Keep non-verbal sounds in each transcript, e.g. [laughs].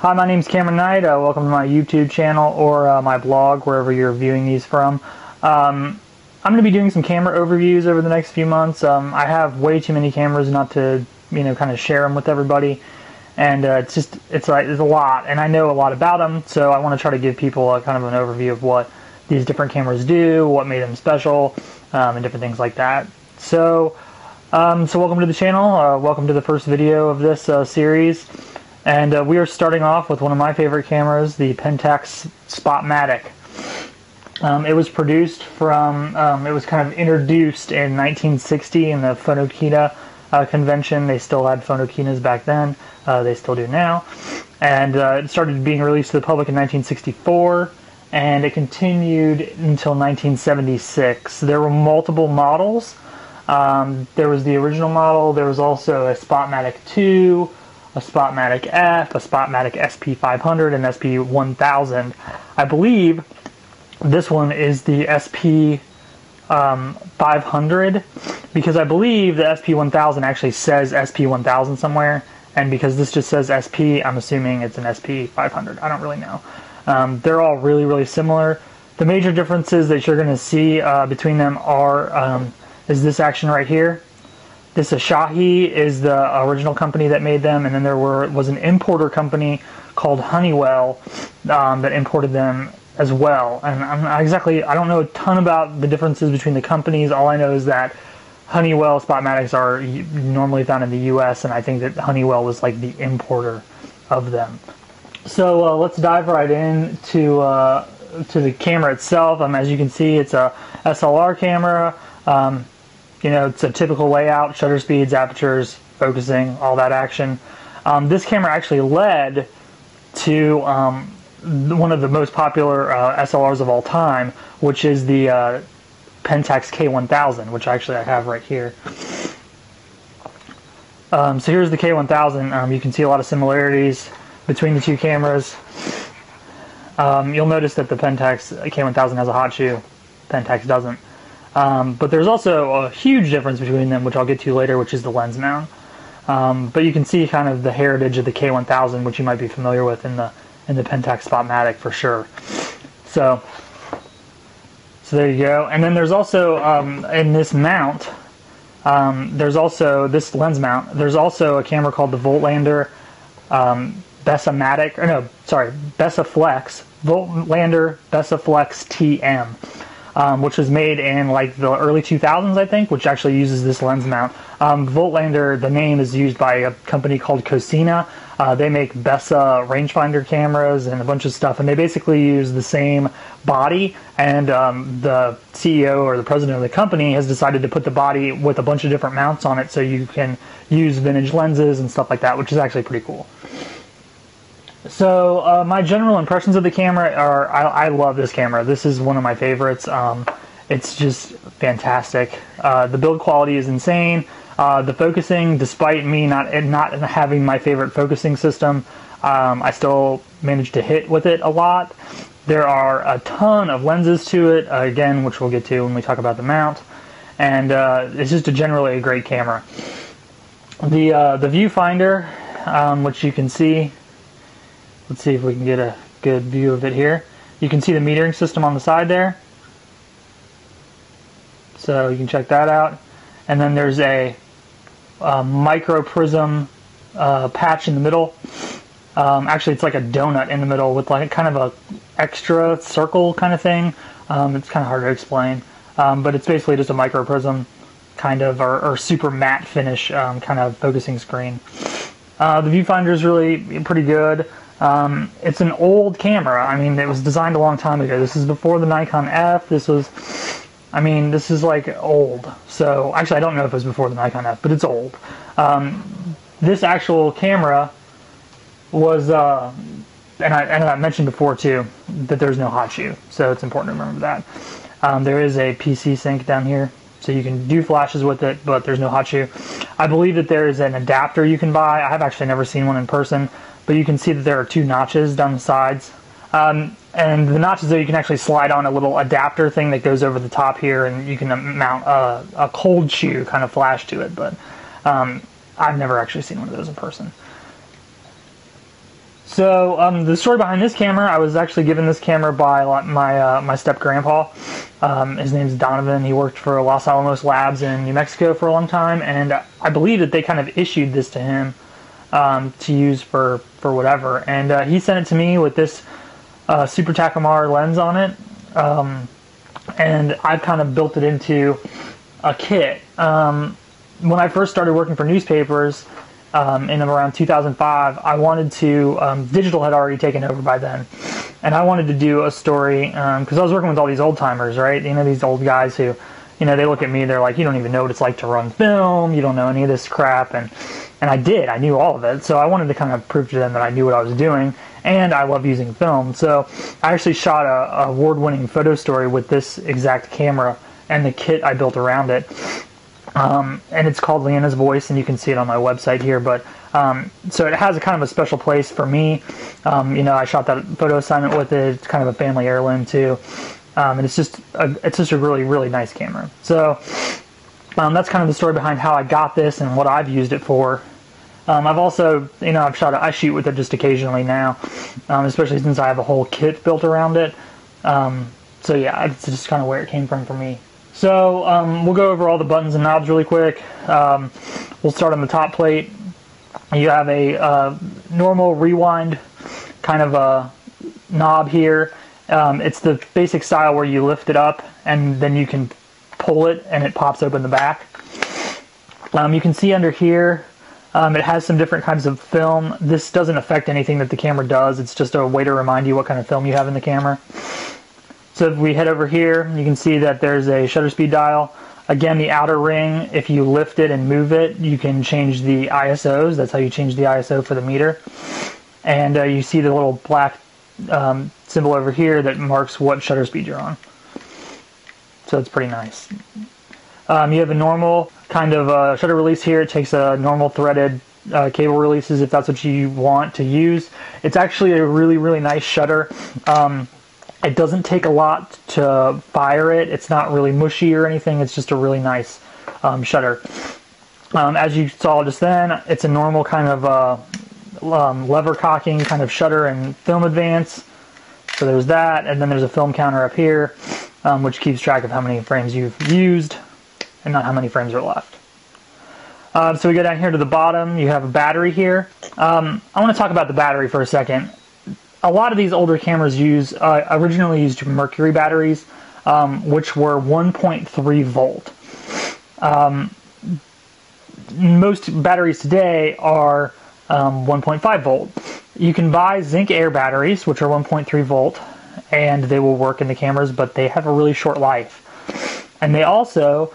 Hi, my name's Cameron Knight. Uh, welcome to my YouTube channel or uh, my blog, wherever you're viewing these from. Um, I'm going to be doing some camera overviews over the next few months. Um, I have way too many cameras not to, you know, kind of share them with everybody, and uh, it's just it's like it's a lot, and I know a lot about them, so I want to try to give people a kind of an overview of what these different cameras do, what made them special, um, and different things like that. So, um, so welcome to the channel. Uh, welcome to the first video of this uh, series. And uh, we are starting off with one of my favorite cameras, the Pentax Spotmatic. Um, it was produced from, um, it was kind of introduced in 1960 in the Photokina uh, convention. They still had Photokinas back then. Uh, they still do now. And uh, it started being released to the public in 1964 and it continued until 1976. There were multiple models. Um, there was the original model. There was also a Spotmatic 2, a Spotmatic F, a Spotmatic SP500, and SP1000. I believe this one is the SP um, 500 because I believe the SP1000 actually says SP1000 somewhere, and because this just says SP, I'm assuming it's an SP500. I don't really know. Um, they're all really, really similar. The major differences that you're going to see uh, between them are um, is this action right here. This Asahi is the original company that made them, and then there were was an importer company called Honeywell um, that imported them as well. And I'm not exactly I don't know a ton about the differences between the companies. All I know is that Honeywell Spotmatics are normally found in the U.S., and I think that Honeywell was like the importer of them. So uh, let's dive right in to uh, to the camera itself. Um, as you can see, it's a SLR camera. Um, you know, it's a typical layout, shutter speeds, apertures, focusing, all that action. Um, this camera actually led to um, one of the most popular uh, SLRs of all time, which is the uh, Pentax K1000, which actually I have right here. Um, so here's the K1000. Um, you can see a lot of similarities between the two cameras. Um, you'll notice that the Pentax K1000 has a hot shoe. Pentax doesn't. Um, but there's also a huge difference between them, which I'll get to later, which is the lens mount. Um, but you can see kind of the heritage of the K1000, which you might be familiar with in the in the Pentax Spotmatic for sure. So, so there you go. And then there's also um, in this mount, um, there's also this lens mount. There's also a camera called the Voigtlander um, Bessamatic, or no, sorry, Bessaflex Voigtlander Bessaflex TM um, which was made in like the early 2000s, I think, which actually uses this lens mount. Um, Voigtlander, the name is used by a company called Cosina. Uh, they make Bessa rangefinder cameras and a bunch of stuff, and they basically use the same body. And um, the CEO or the president of the company has decided to put the body with a bunch of different mounts on it, so you can use vintage lenses and stuff like that, which is actually pretty cool. So uh, my general impressions of the camera are I, I, love this camera. This is one of my favorites. Um, it's just fantastic. Uh, the build quality is insane. Uh, the focusing, despite me not not having my favorite focusing system, um, I still managed to hit with it a lot. There are a ton of lenses to it, uh, again, which we'll get to when we talk about the mount. And uh, it's just a generally a great camera. The uh, the viewfinder, um, which you can see Let's see if we can get a good view of it here. You can see the metering system on the side there. So you can check that out. And then there's a, a micro prism uh, patch in the middle. Um, actually, it's like a donut in the middle with like kind of a extra circle kind of thing. Um, it's kind of hard to explain, um, but it's basically just a micro prism kind of or, or super matte finish um, kind of focusing screen. Uh, the viewfinder is really pretty good. Um, it's an old camera. I mean, it was designed a long time ago. This is before the Nikon F. This was, I mean, this is like old. So actually, I don't know if it was before the Nikon F, but it's old. Um, this actual camera was, uh, and, I, and I mentioned before too that there's no hot shoe, so it's important to remember that. Um, there is a PC sync down here, so you can do flashes with it, but there's no hot shoe. I believe that there is an adapter you can buy. I have actually never seen one in person but you can see that there are two notches down the sides. Um, and the notches there, you can actually slide on a little adapter thing that goes over the top here, and you can mount a, a cold shoe kind of flash to it. But um, I've never actually seen one of those in person. So um, the story behind this camera, I was actually given this camera by my uh, my step grandpa. Um, his name's Donovan. He worked for Los Alamos Labs in New Mexico for a long time, and I believe that they kind of issued this to him um, to use for for whatever. And uh, he sent it to me with this uh, Super Takumar lens on it, um, and I've kind of built it into a kit. Um, when I first started working for newspapers um, in around 2005, I wanted to. Um, digital had already taken over by then, and I wanted to do a story because um, I was working with all these old timers, right? You know, these old guys who, you know, they look at me, they're like, "You don't even know what it's like to run film. You don't know any of this crap," and and I did. I knew all of it, so I wanted to kind of prove to them that I knew what I was doing, and I love using film. So I actually shot a, a award-winning photo story with this exact camera and the kit I built around it. Um, and it's called Leanna's Voice, and you can see it on my website here. But um, so it has a kind of a special place for me. Um, you know, I shot that photo assignment with it. It's kind of a family heirloom too, um, and it's just a, it's just a really really nice camera. So um, that's kind of the story behind how I got this and what I've used it for. Um, I've also, you know, I've shot I shoot with it just occasionally now, especially since I have a whole kit built around it. so yeah, it's just kind of where it came from for me. So um, we'll go over all the buttons and knobs really quick. Um, we'll start on the top plate. You have a uh, normal rewind kind of a knob here. Um, it's the basic style where you lift it up and then you can pull it and it pops open the back. Um, you can see under here um, it has some different kinds of film. This doesn't affect anything that the camera does. It's just a way to remind you what kind of film you have in the camera. So if we head over here, you can see that there's a shutter speed dial. Again, the outer ring, if you lift it and move it, you can change the ISOs. That's how you change the ISO for the meter. And uh, you see the little black um, symbol over here that marks what shutter speed you're on. So it's pretty nice. Um, you have a normal kind of uh, shutter release here. It takes a normal threaded uh, cable releases if that's what you want to use. It's actually a really, really nice shutter. Um, it doesn't take a lot to fire it. It's not really mushy or anything. It's just a really nice um, shutter. Um, as you saw just then, it's a normal kind of uh, um, lever cocking kind of shutter and film advance. So there's that, and then there's a film counter up here, um, which keeps track of how many frames you've used and not how many frames are left. Uh, so we go down here to the bottom. You have a battery here. Um, I want to talk about the battery for a second a lot of these older cameras use uh, originally used mercury batteries, um, which were 1.3 volt. Um, most batteries today are um, 1.5 volt. You can buy zinc air batteries, which are 1.3 volt, and they will work in the cameras, but they have a really short life. And they also,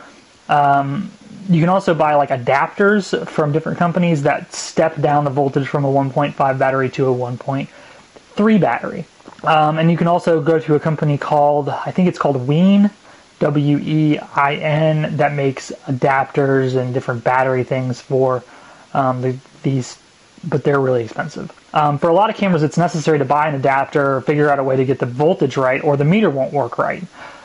um, you can also buy like adapters from different companies that step down the voltage from a 1.5 battery to a 1.3 battery. Um, and you can also go to a company called, I think it's called Wein, W E I N, that makes adapters and different battery things for um, the, these, but they're really expensive. Um, for a lot of cameras, it's necessary to buy an adapter or figure out a way to get the voltage right, or the meter won't work right.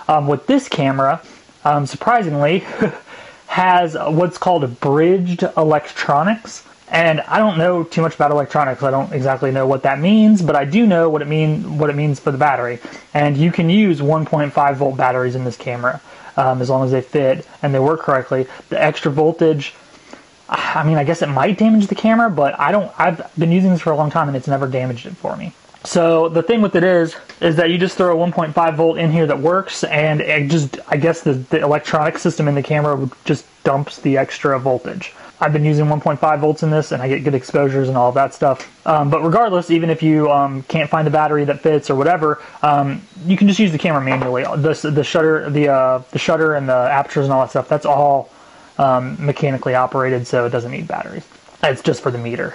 Um, with this camera, um, surprisingly, [laughs] has what's called bridged electronics. And I don't know too much about electronics. I don't exactly know what that means, but I do know what it mean what it means for the battery. And you can use 1.5 volt batteries in this camera um, as long as they fit and they work correctly. The extra voltage, I mean, I guess it might damage the camera, but I don't. I've been using this for a long time and it's never damaged it for me. So the thing with it is, is that you just throw a 1.5 volt in here that works, and it just, I guess the, the electronic system in the camera just dumps the extra voltage. I've been using 1.5 volts in this and I get good exposures and all that stuff. Um, but regardless, even if you um, can't find the battery that fits or whatever, um, you can just use the camera manually. The, the shutter, the uh, the shutter and the apertures and all that stuff. That's all um, mechanically operated, so it doesn't need batteries. It's just for the meter.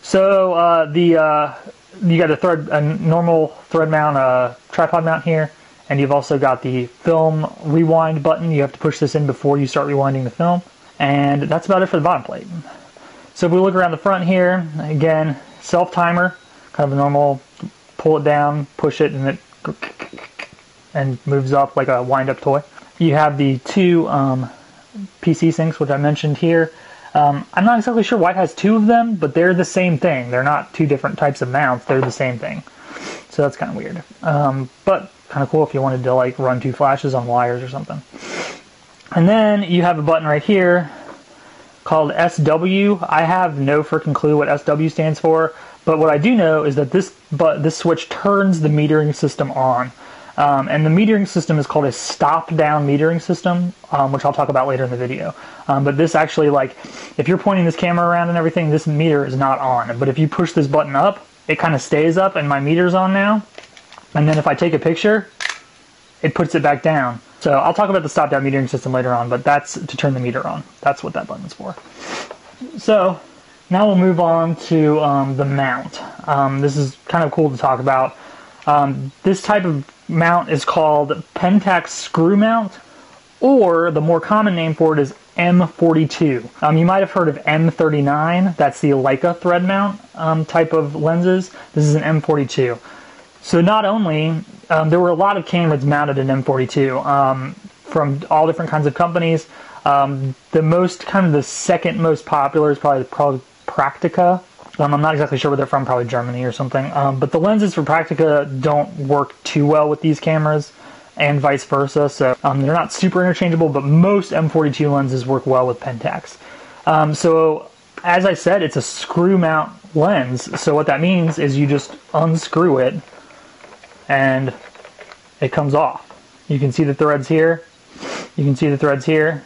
So uh, the uh, you got a thread, a normal thread mount, a tripod mount here, and you've also got the film rewind button. You have to push this in before you start rewinding the film. And that's about it for the bottom plate. So if we look around the front here, again, self timer, kind of a normal pull it down, push it, and it and moves up like a wind up toy. You have the two um, PC syncs, which I mentioned here. Um, I'm not exactly sure why it has two of them, but they're the same thing. They're not two different types of mounts. They're the same thing. So that's kind of weird. Um, but kind of cool if you wanted to like run two flashes on wires or something. And then you have a button right here called SW. I have no freaking clue what SW stands for, but what I do know is that this but this switch turns the metering system on. Um, and the metering system is called a stop-down metering system, um, which I'll talk about later in the video. Um, but this actually, like, if you're pointing this camera around and everything, this meter is not on. But if you push this button up, it kind of stays up and my meter's on now. And then if I take a picture, it puts it back down. So I'll talk about the stop-down metering system later on, but that's to turn the meter on. That's what that button's for. So now we'll move on to um, the mount. Um, this is kind of cool to talk about. Um, this type of mount is called Pentax screw mount, or the more common name for it is M42. Um, you might have heard of M39. That's the Leica thread mount um, type of lenses. This is an M42. So not only um, there were a lot of cameras mounted in M42 um, from all different kinds of companies. Um, the most kind of the second most popular is probably probably Praktica. Um, I'm not exactly sure where they're from, probably Germany or something. Um, but the lenses for Praktica don't work too well with these cameras, and vice versa. So um, they're not super interchangeable, but most M42 lenses work well with Pentax. so as I said, it's a screw mount lens. So what that means is you just unscrew it and it comes off. You can see the threads here. You can see the threads here.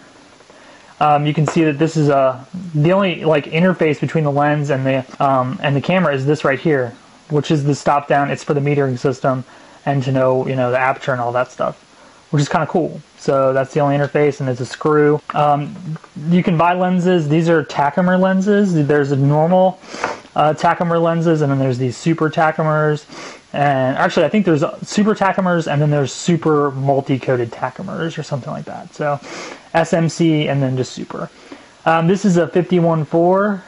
Um, you can see that this is a the only like interface between the lens and the um, and the camera is this right here, which is the stop down. It's for the metering system and to know you know the aperture and all that stuff, which is kind of cool. So that's the only interface, and it's a screw. Um, you can buy lenses. These are Takumar lenses. There's a normal uh, Takumar lenses, and then there's these super Takumars. And actually, I think there's super Takumars and then there's super multi-coated Takumars or something like that. So SMC and then just super. Um, this is a 51.4.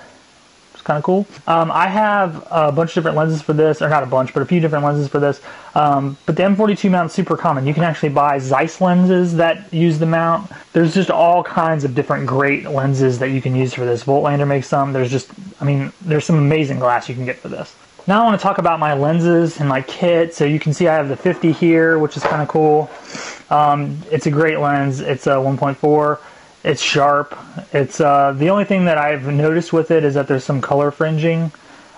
It's kind of cool. Um, I have a bunch of different lenses for this, or not a bunch, but a few different lenses for this. Um, but the M42 mount is super common. You can actually buy Zeiss lenses that use the mount. There's just all kinds of different great lenses that you can use for this. Voigtlander makes some. There's just, I mean, there's some amazing glass you can get for this. Now I want to talk about my lenses and my kit. So you can see I have the 50 here, which is kind of cool. Um, it's a great lens. It's a 1.4. It's sharp. It's uh, the only thing that I've noticed with it is that there's some color fringing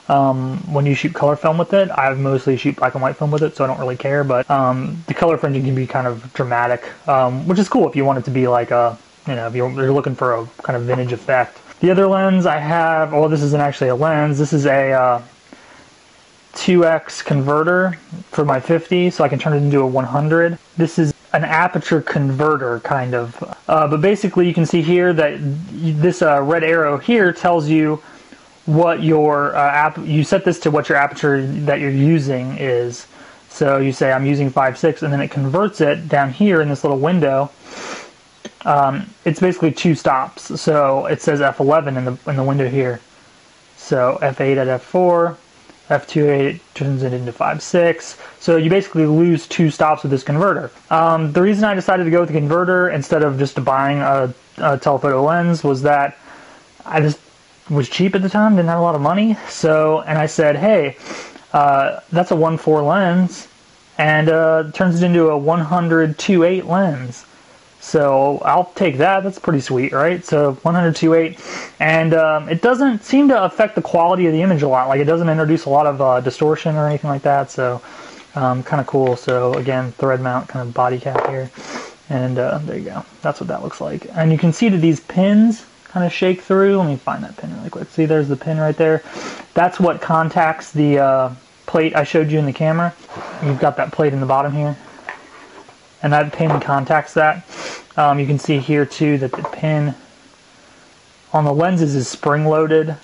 um, when you shoot color film with it. I mostly shoot black and white film with it, so I don't really care. But um, the color fringing can be kind of dramatic, um, which is cool if you want it to be like a, you know, if you're, you're looking for a kind of vintage effect. The other lens I have, well, this isn't actually a lens. This is a uh, 2x converter for my 50 so I can turn it into a 100. This is an aperture converter kind of. Uh, but basically you can see here that this uh, red arrow here tells you what your uh, app, you set this to what your aperture that you're using is. So you say I'm using 5.6 and then it converts it down here in this little window. Um, it's basically two stops. So it says F11 in the, in the window here. So F8 at F4, F28 turns it into 5.6. So you basically lose two stops with this converter. Um, the reason I decided to go with the converter instead of just buying a, a telephoto lens was that I just was cheap at the time, didn't have a lot of money. So, and I said, hey, uh, that's a 1.4 lens, and uh, turns it into a 100 2.8 lens. So I'll take that. That's pretty sweet, right? So 102.8, and um, it doesn't seem to affect the quality of the image a lot. Like it doesn't introduce a lot of uh, distortion or anything like that. So um, kind of cool. So again, thread mount kind of body cap here, and uh, there you go. That's what that looks like. And you can see that these pins kind of shake through. Let me find that pin really quick. See, there's the pin right there. That's what contacts the uh, plate I showed you in the camera. You've got that plate in the bottom here and that pin contacts that. Um, you can see here too that the pin on the lenses is spring loaded,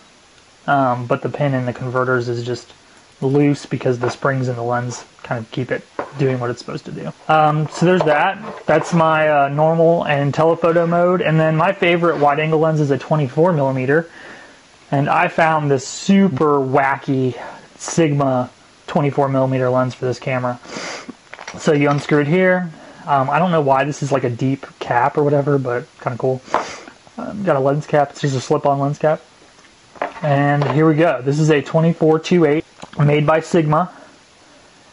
um, but the pin in the converters is just loose because the springs in the lens kind of keep it doing what it's supposed to do. Um, so there's that. That's my uh, normal and telephoto mode. And then my favorite wide angle lens is a 24 millimeter. And I found this super wacky Sigma 24 millimeter lens for this camera. So you unscrew it here, um, I don't know why this is like a deep cap or whatever, but kind of cool. Um, got a lens cap. It's just a slip-on lens cap. And here we go. This is a 24-28 made by Sigma.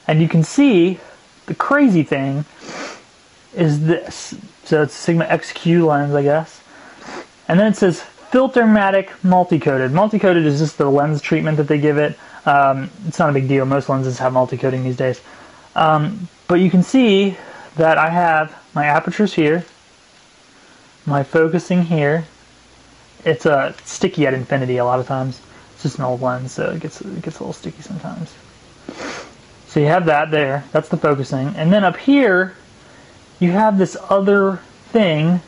And you can see the crazy thing is this. So it's Sigma XQ lens, I guess. And then it says Filtermatic multi-coated. Multi-coated is just the lens treatment that they give it. Um, it's not a big deal. Most lenses have multi-coating these days. Um, but you can see that I have my apertures here, my focusing here. It's a uh, sticky at infinity a lot of times. It's just an old lens, so it gets it gets a little sticky sometimes. So you have that there. That's the focusing, and then up here, you have this other thing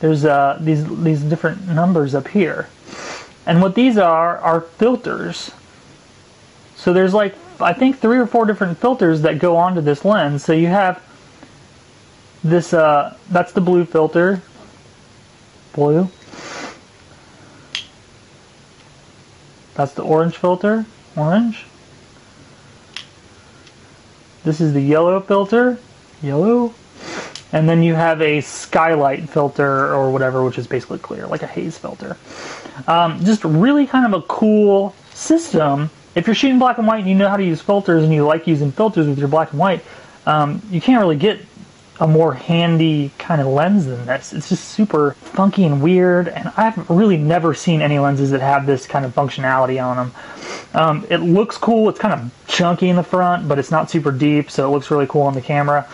there's uh, these these different numbers up here, and what these are are filters. So there's like I think three or four different filters that go onto this lens. So you have this uh, that's the blue filter, blue. That's the orange filter, orange. This is the yellow filter, yellow. And then you have a skylight filter or whatever, which is basically clear, like a haze filter. Um, just really kind of a cool system. If you're shooting black and white and you know how to use filters and you like using filters with your black and white, um, you can't really get a more handy kind of lens than this. It's just super funky and weird, and I've really never seen any lenses that have this kind of functionality on them. Um, it looks cool. It's kind of chunky in the front, but it's not super deep, so it looks really cool on the camera.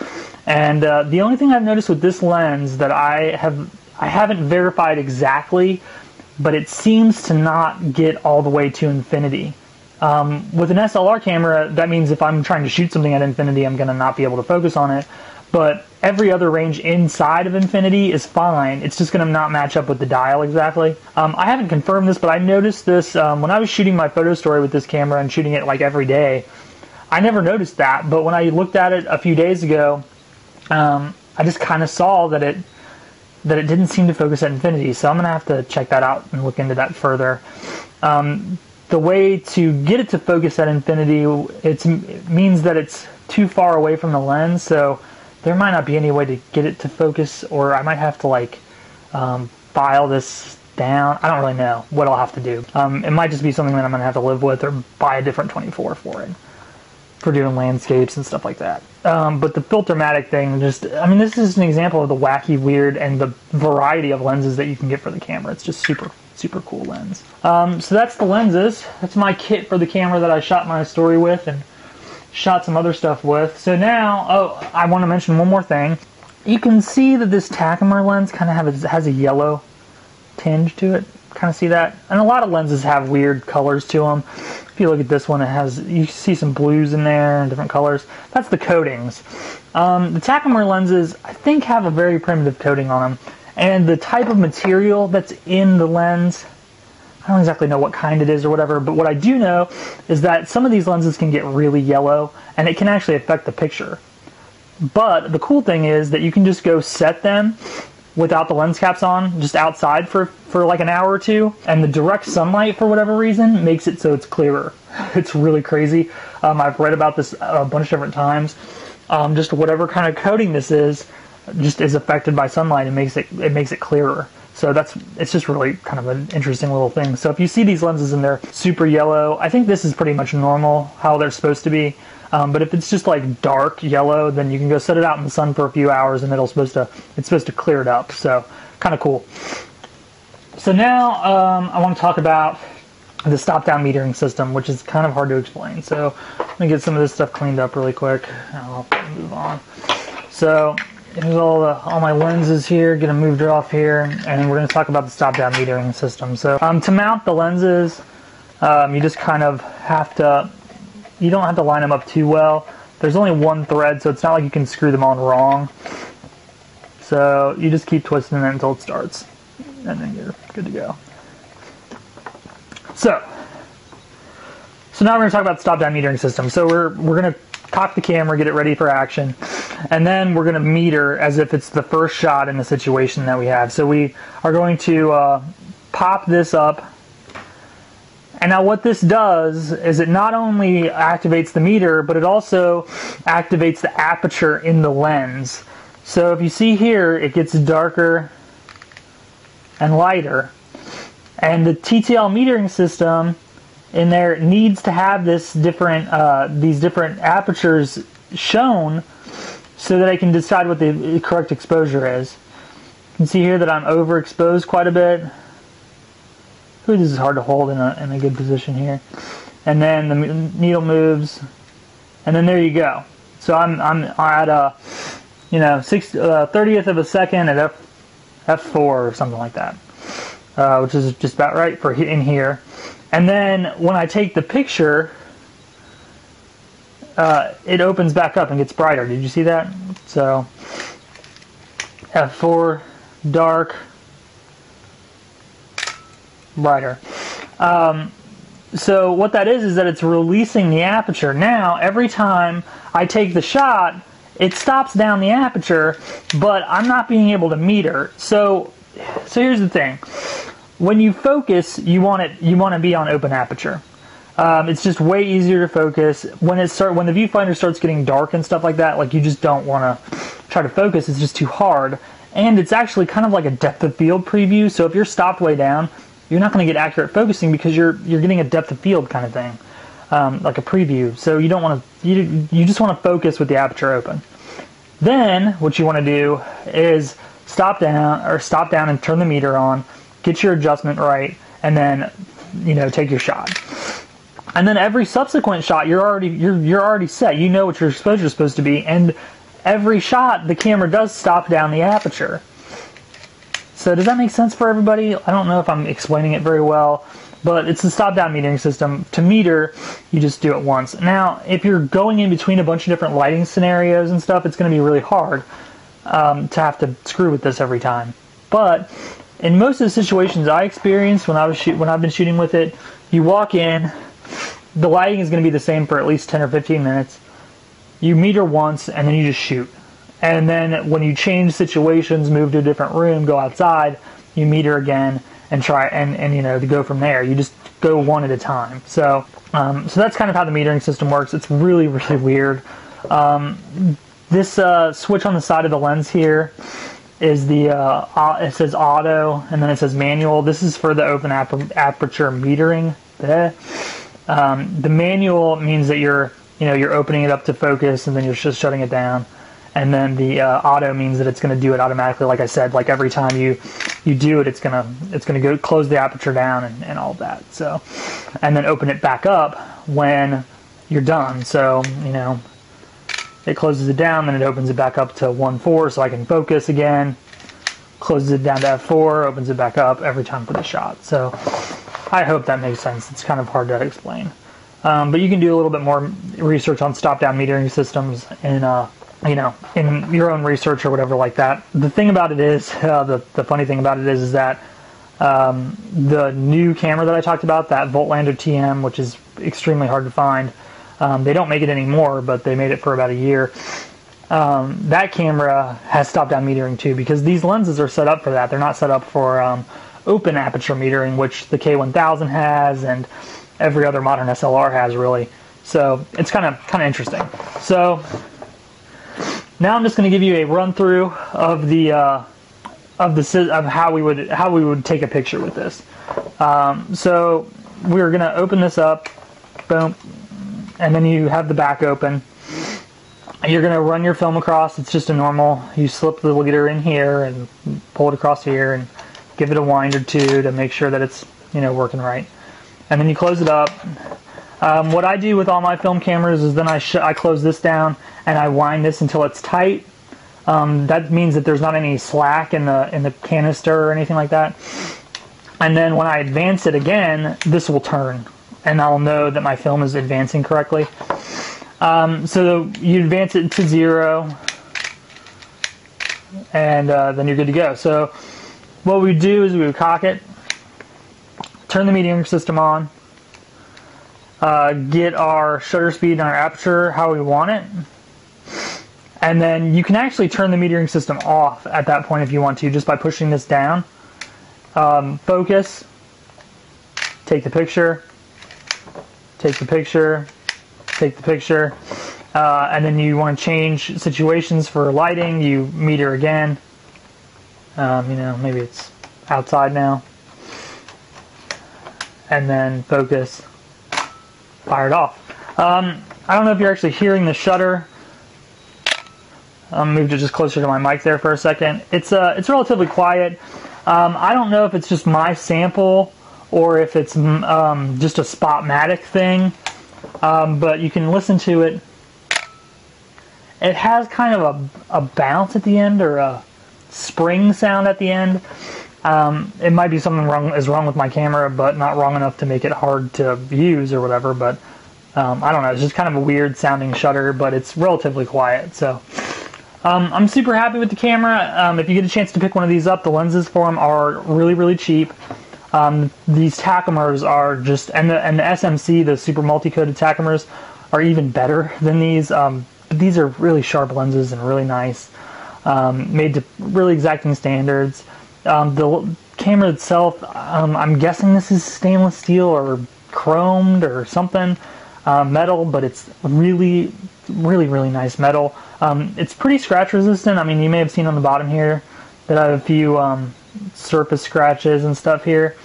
And uh, the only thing I've noticed with this lens that I have I haven't verified exactly, but it seems to not get all the way to infinity. Um, with an SLR camera, that means if I'm trying to shoot something at infinity, I'm going to not be able to focus on it. But every other range inside of infinity is fine. It's just going to not match up with the dial exactly. Um, I haven't confirmed this, but I noticed this um, when I was shooting my photo story with this camera and shooting it like every day. I never noticed that, but when I looked at it a few days ago, um, I just kind of saw that it that it didn't seem to focus at infinity. So I'm gonna have to check that out and look into that further. Um, the way to get it to focus at infinity it means that it's too far away from the lens, so there might not be any way to get it to focus, or I might have to like um, file this down. I don't really know what I'll have to do. Um, it might just be something that I'm gonna have to live with, or buy a different 24 for it for doing landscapes and stuff like that. Um, but the Filtermatic thing, just I mean, this is an example of the wacky, weird, and the variety of lenses that you can get for the camera. It's just super, super cool lens. Um, so that's the lenses. That's my kit for the camera that I shot my story with and shot some other stuff with. So now, oh, I want to mention one more thing. You can see that this Takumar lens kind of has a yellow tinge to it. Kind of see that, and a lot of lenses have weird colors to them. If you look at this one, it has you see some blues in there and different colors. That's the coatings. Um, the Takumar lenses, I think, have a very primitive coating on them, and the type of material that's in the lens. I don't exactly know what kind it is or whatever, but what I do know is that some of these lenses can get really yellow, and it can actually affect the picture. But the cool thing is that you can just go set them without the lens caps on, just outside for, for like an hour or two, and the direct sunlight, for whatever reason, makes it so it's clearer. [laughs] It's really crazy. Um, I've read about this a bunch of different times. Um, just whatever kind of coating this is, just is affected by sunlight and makes it it makes it clearer. So that's it's just really kind of an interesting little thing. So if you see these lenses and they're super yellow, I think this is pretty much normal how they're supposed to be. Um, but if it's just like dark yellow, then you can go set it out in the sun for a few hours, and it'll supposed to it's supposed to clear it up. So kind of cool. So now um, I want to talk about the stop-down metering system, which is kind of hard to explain. So let me get some of this stuff cleaned up really quick. I'll move on. So here's all the all my lenses here. Get them moved off here, and we're going to talk about the stop-down metering system. So um, to mount the lenses, um, you just kind of have to you don't have to line them up too well. There's only one thread, so it's not like you can screw them on wrong. So you just keep twisting it until it starts, and then you're good to go. So, so now we're going to talk about the stop-down metering system. So we're we're going to cock the camera, get it ready for action, and then we're going to meter as if it's the first shot in the situation that we have. So we are going to uh, pop this up and now what this does is it not only activates the meter, but it also activates the aperture in the lens. So if you see here, it gets darker and lighter. And the TTL metering system in there needs to have this different uh, these different apertures shown so that I can decide what the correct exposure is. You can see here that I'm overexposed quite a bit. Ooh, this is hard to hold in a, in a good position here. And then the needle moves, and then there you go. So I'm, I'm at a, you know, six, uh, 30th of a second at F, F4 or something like that, uh, which is just about right for in here. And then when I take the picture, uh, it opens back up and gets brighter. Did you see that? So F4, dark, brighter. Um, so what that is is that it's releasing the aperture. Now every time I take the shot, it stops down the aperture, but I'm not being able to meter. So, so here's the thing: when you focus, you want it, you want to be on open aperture. Um, it's just way easier to focus when it start when the viewfinder starts getting dark and stuff like that. Like you just don't want to try to focus; it's just too hard. And it's actually kind of like a depth of field preview. So if you're stopped way down, you're not going to get accurate focusing because you're you're getting a depth of field kind of thing, um, like a preview. So you don't want to you you just want to focus with the aperture open. Then what you want to do is stop down or stop down and turn the meter on, get your adjustment right, and then you know take your shot. And then every subsequent shot, you're already you're you're already set. You know what your exposure is supposed to be, and every shot the camera does stop down the aperture. So does that make sense for everybody? I don't know if I'm explaining it very well, but it's a stop down metering system. To meter, you just do it once. Now, if you're going in between a bunch of different lighting scenarios and stuff, it's going to be really hard um, to have to screw with this every time. But in most of the situations I experienced when I was shoot, when I've been shooting with it, you walk in, the lighting is going to be the same for at least 10 or 15 minutes. You meter once and then you just shoot. And then when you change situations, move to a different room, go outside, you meter again and try and, and you know to go from there. You just go one at a time. So um, so that's kind of how the metering system works. It's really really weird. Um, this uh, switch on the side of the lens here is the uh, it says auto and then it says manual. This is for the open aperture metering. Um, the manual means that you're you know you're opening it up to focus and then you're just shutting it down. And then the uh, auto means that it's going to do it automatically. Like i said like every time you you do it it's going to it's going to go close the aperture down and, and all that so. And then open it back up when you're done. So you know it closes it down then it opens it back up to 1.4 so i can focus again. Closes it down to f4 opens it back up every time for the shot. So i hope that makes sense. It's kind of hard to explain. Um, but you can do a little bit more research on stop down metering systems in uh, you know, in your own research or whatever like that. The thing about it is, [laughs] uh, the, the funny thing about it is, is that um, the new camera that I talked about, that Voigtlander TM, which is extremely hard to find, um, they don't make it anymore, but they made it for about a year. Um, that camera has stop down metering too, because these lenses are set up for that. They're not set up for um, open aperture metering, which the K1000 has and every other modern SLR has really. So it's kind of kind of interesting. So now I'm just going to give you a run through of the uh, of the of how we would how we would take a picture with this. Um, so we're going to open this up, boom, and then you have the back open. You're going to run your film across. It's just a normal. You slip the leader in here and pull it across here and give it a wind or two to make sure that it's you know working right. And then you close it up. Um, what I do with all my film cameras is then I I close this down and I wind this until it's tight. Um, that means that there's not any slack in the in the canister or anything like that. And then when I advance it again, this will turn, and I'll know that my film is advancing correctly. Um, so you advance it to zero, and uh, then you're good to go. So what we do is we would cock it, turn the metering system on, uh, get our shutter speed and our aperture how we want it and then you can actually turn the metering system off at that point if you want to, just by pushing this down. Um, focus, take the picture, take the picture, take the picture, uh, and then you want to change situations for lighting, you meter again. Um, you know, maybe it's outside now. And then focus, fired off. Um, I don't know if you're actually hearing the shutter. I'll move it just closer to my mic there for a second. It's uh, it's relatively quiet. Um, I don't know if it's just my sample or if it's um, just a Spotmatic thing, um, but you can listen to it. It has kind of a, a bounce at the end or a spring sound at the end. Um, it might be something wrong is wrong with my camera, but not wrong enough to make it hard to use or whatever. But um, I don't know. It's just kind of a weird sounding shutter, but it's relatively quiet. So um, I'm super happy with the camera. Um, if you get a chance to pick one of these up, the lenses for them are really, really cheap. Um, these Takumars are just, and the, and the SMC, the super multi-coated Takumars, are even better than these. Um, but these are really sharp lenses and really nice, um, made to really exacting standards. Um, the camera itself, I'm guessing this is stainless steel or chromed or something, uh, metal, but it's really, really, really nice metal. Um, it's pretty scratch resistant. I mean, you may have seen on the bottom here that I have a few um, surface scratches and stuff here.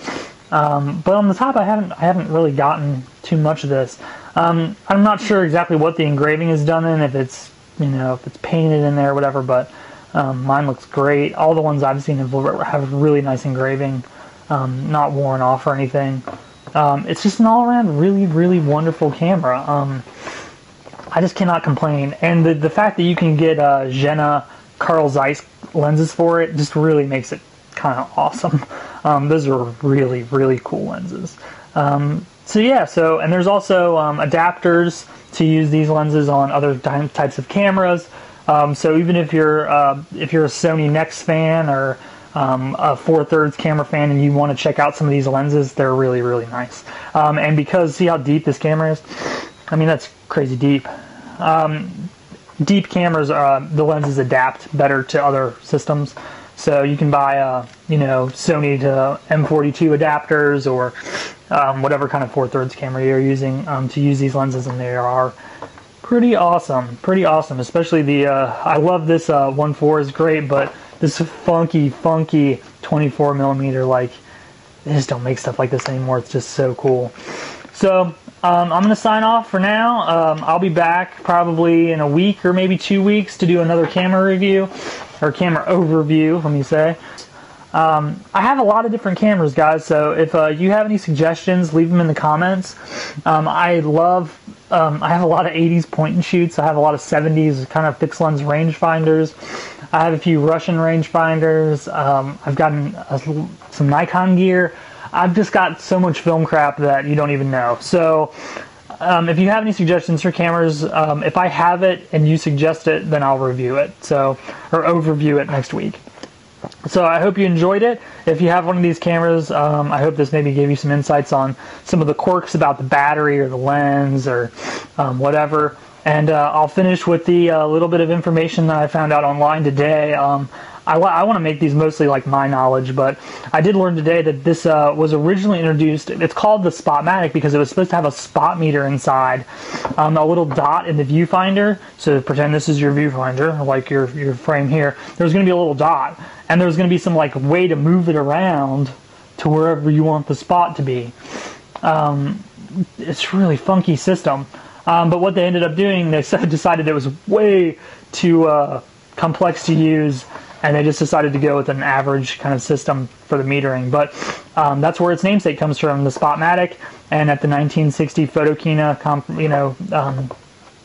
Um, but on the top, I haven't I haven't really gotten too much of this. Um, I'm not sure exactly what the engraving is done in, if it's you know if it's painted in there or whatever. But um, mine looks great. All the ones I've seen have, have really nice engraving, um, not worn off or anything. it's just an all-around really really wonderful camera. I just cannot complain. And the, the fact that you can get uh, Jena Carl Zeiss lenses for it just really makes it kind of awesome. Um, those are really, really cool lenses. Um, so yeah, so and there's also um, adapters to use these lenses on other types of cameras. Um, so even if you're uh, if you're a Sony Nex fan or um, a four thirds camera fan and you want to check out some of these lenses, they're really, really nice. Um, and because see how deep this camera is, I mean that's crazy deep. Um, deep cameras, uh, the lenses adapt better to other systems. So you can buy, uh, you know, Sony to M42 adapters or um, whatever kind of 4 thirds camera you're using um, to use these lenses, and they are pretty awesome. Pretty awesome, especially the. Uh, I love this uh, 1.4 is great, but this funky, funky 24 millimeter, like, they just don't make stuff like this anymore. It's just so cool. So um, I'm going to sign off for now. Um, I'll be back probably in a week or maybe two weeks to do another camera review or camera overview, let me say. Um, I have a lot of different cameras, guys, so if uh, you have any suggestions, leave them in the comments. Um, I love, um, I have a lot of 80s point and shoots. I have a lot of 70s kind of fixed lens rangefinders. I have a few Russian rangefinders. Um, I've gotten a, some Nikon gear. I've just got so much film crap that you don't even know. So um, if you have any suggestions for cameras, um, if I have it and you suggest it, then I'll review it. So or overview it next week. So I hope you enjoyed it. If you have one of these cameras, um, I hope this maybe gave you some insights on some of the quirks about the battery or the lens or um, whatever. And uh, I'll finish with the uh, little bit of information that I found out online today. Um, I, I want to make these mostly like my knowledge, but I did learn today that this uh, was originally introduced. It's called the Spotmatic because it was supposed to have a spot meter inside, um, a little dot in the viewfinder. So pretend this is your viewfinder, like your your frame here. There's going to be a little dot, and there's going to be some like way to move it around to wherever you want the spot to be. Um, it's really funky system. Um, but what they ended up doing, they [laughs] decided it was way too uh, complex to use and they just decided to go with an average kind of system for the metering. But um, that's where its namesake comes from, the Spotmatic, and at the 1960 Photokina, comp, you know, um,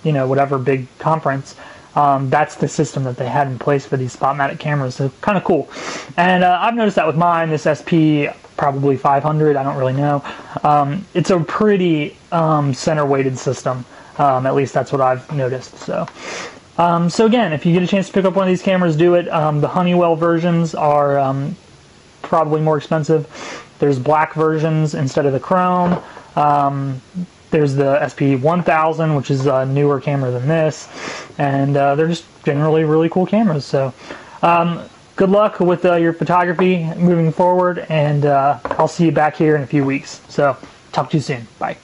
you know, whatever big conference. Um, that's the system that they had in place for these Spotmatic cameras. So kind of cool. And uh, I've noticed that with mine, this SP probably 500. I don't really know. Um, it's a pretty um, center weighted system. Um, at least that's what I've noticed. So. Um, so again, if you get a chance to pick up one of these cameras, do it. Um, the Honeywell versions are um, probably more expensive. There's black versions instead of the chrome. Um, there's the SP1000, which is a newer camera than this, and uh, they're just generally really cool cameras. So um, good luck with uh, your photography moving forward, and uh, I'll see you back here in a few weeks. So talk to you soon. Bye.